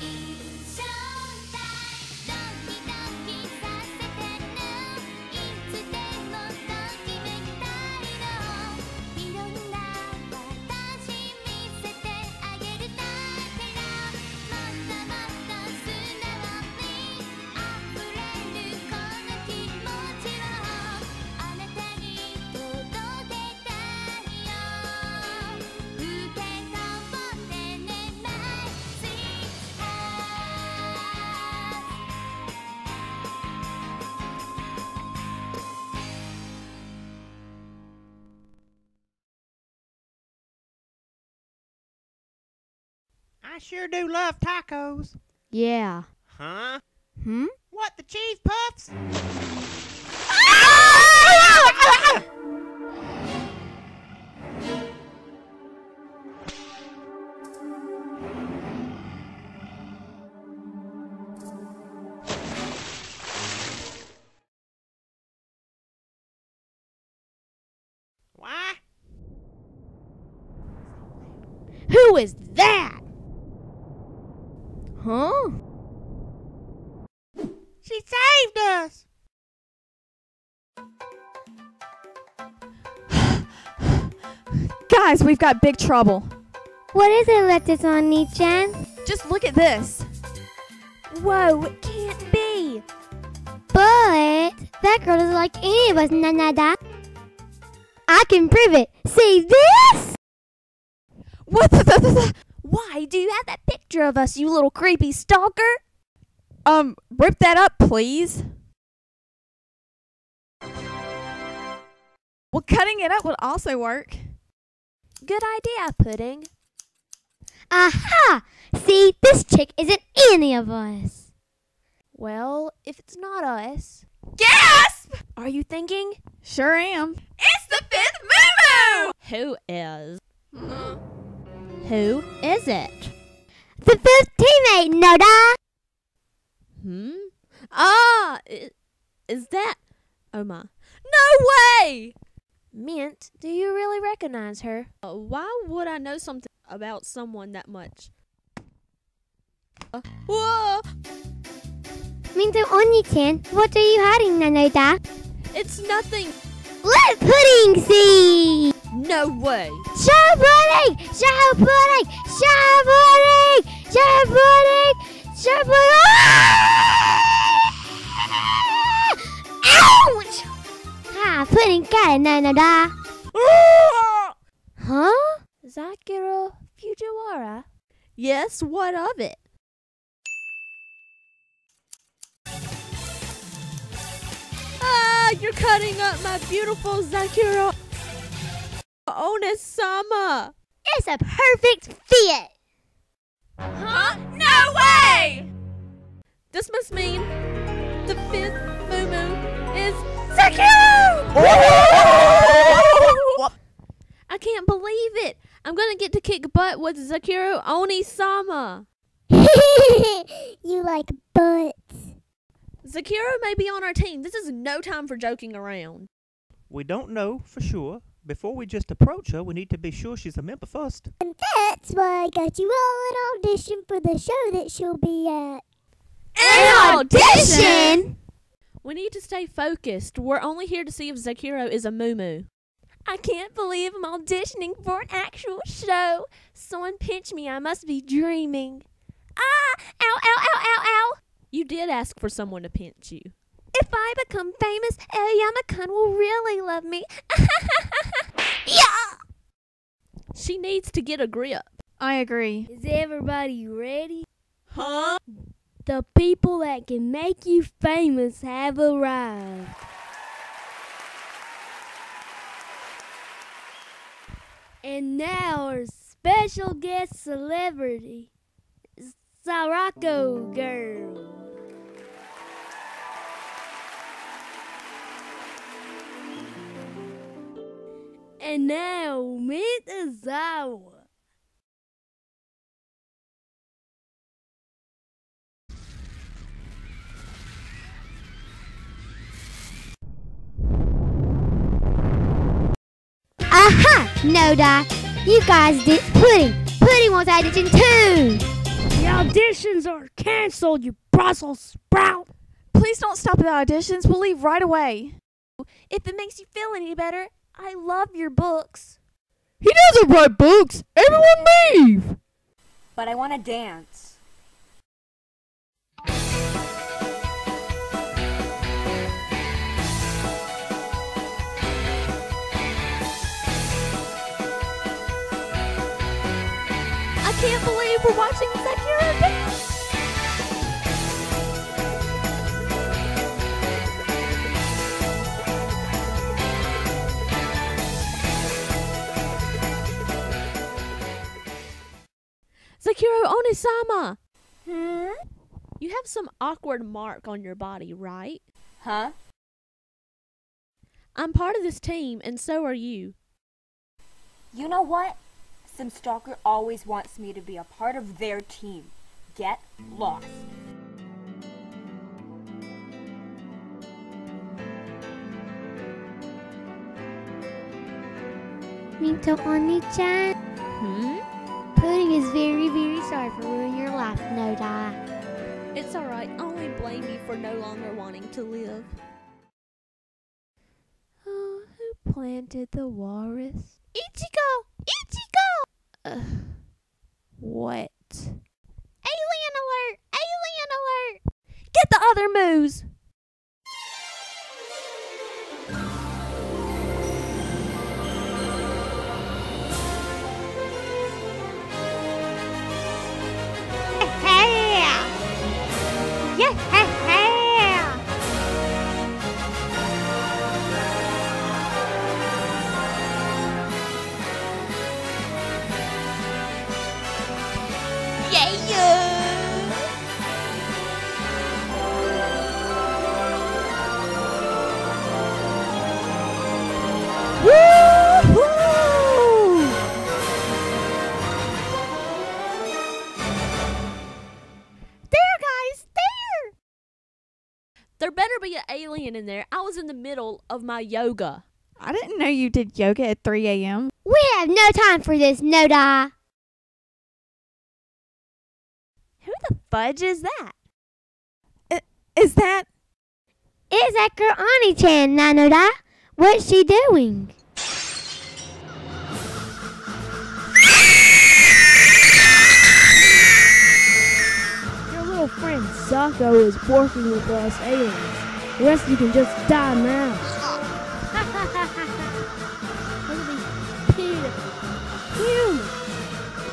Eat. I sure do love tacos. Yeah. Huh? Hmm? What, the cheese puffs? Why? Who is that? Huh? She saved us! Guys, we've got big trouble. What is it, Lettuce on Nichan? Just look at this. Whoa, it can't be. But that girl doesn't like any of us, Nanoda. I can prove it. See this? What the, the, the, the? Why do you have that picture of us, you little creepy stalker? Um, rip that up, please. Well, cutting it up would also work. Good idea, Pudding. Aha! See, this chick isn't any of us. Well, if it's not us, Gasp! are you thinking? Sure am. It's the fifth Moo Who is? Who is it? The fifth teammate, Noda. Hmm? Ah, is that? My. No way! Mint, do you really recognize her? Uh, why would I know something about someone that much? Uh, whoa! Minto Oni-chan, what are you hiding, Nanoda? It's nothing. Let Pudding see! No way. Show Pudding! Show Pudding! Show Pudding! Show Pudding! Show Pudding! Ouch! Ah, Pudding got it, Nanoda. Huh? Zakuro Fujiwara? Yes, what of it? Ah, you're cutting up my beautiful Zakuro Onisama. It's a perfect fit! Huh? No way! This must mean the fifth Moo Moo is Zakuro! I can't believe it. I'm gonna get to kick butt with Zakuro Onisama. you like butts. Zakuro may be on our team. This is no time for joking around. We don't know for sure. Before we just approach her, we need to be sure she's a member first. And that's why I got you all an audition for the show that she'll be at. An audition? We need to stay focused. We're only here to see if Zakuro is a Moo Moo. I can't believe I'm auditioning for an actual show. Someone pinch me. I must be dreaming. Ah! Ow, ow, ow, ow, ow! You did ask for someone to pinch you. If I become famous, Aoyama-kun will really love me. yeah! She needs to get a grip. I agree. Is everybody ready? Huh? The people that can make you famous have arrived. And now our special guest celebrity, Sarako Girl. And now, Mitazawa. Aha! No, Doc. You guys did pudding. Pudding wants audition too. The Auditions are canceled, you Brussels sprout. Please don't stop the auditions. We'll leave right away. If it makes you feel any better, I love your books. He doesn't write books. Everyone leave. But I want to dance. I can't believe we're watching Sakura Onisama, Hmm? you have some awkward mark on your body, right? Huh? I'm part of this team, and so are you. You know what? Some stalker always wants me to be a part of their team. Get lost. Minto Oni-chan, Hmm? Pudding is very, very sorry for ruining your life, no die. It's alright. I only blame you for no longer wanting to live. Oh, who planted the walrus? Ichigo! Ichigo! Ugh. What? Alien alert! Alien alert! Get the other moves! Alien in there. I was in the middle of my yoga. I didn't know you did yoga at 3 a.m. We have no time for this, no die. Who the fudge is that? Is that? It's that girl Ani-chan, Nanoda. What's she doing? Your little friend Sako is working with us aliens. The rest you can just die now.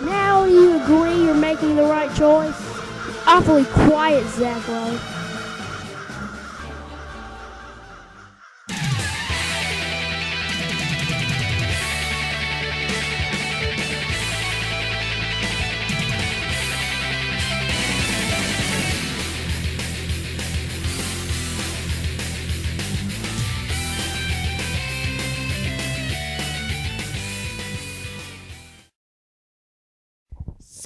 Now you agree you're making the right choice? Awfully quiet, Zachary.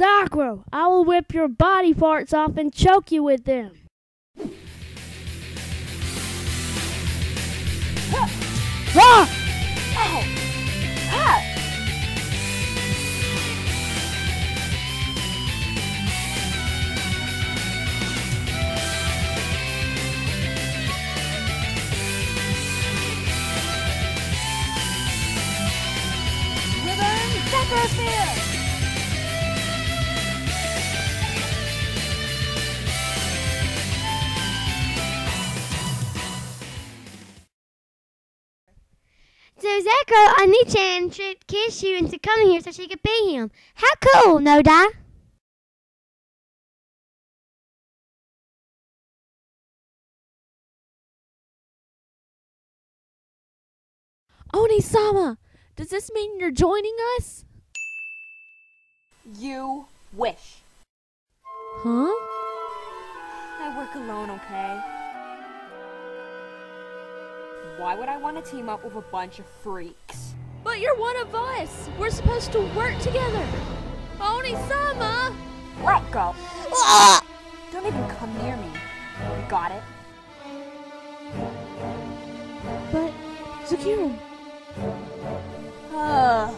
Sakura, I will whip your body parts off and choke you with them. Ah! Ow! Ah! Ribbon Necrosphere! So Zeko Ani-chan should kiss you into coming here so she could be him. How cool, no die? Oni-sama, does this mean you're joining us? You wish. Huh? I work alone, okay? Why would I want to team up with a bunch of freaks? But you're one of us. We're supposed to work together. Oni-sama! Let go! Ah! Don't even come near me. Got it? But, Zakuro, Ugh.「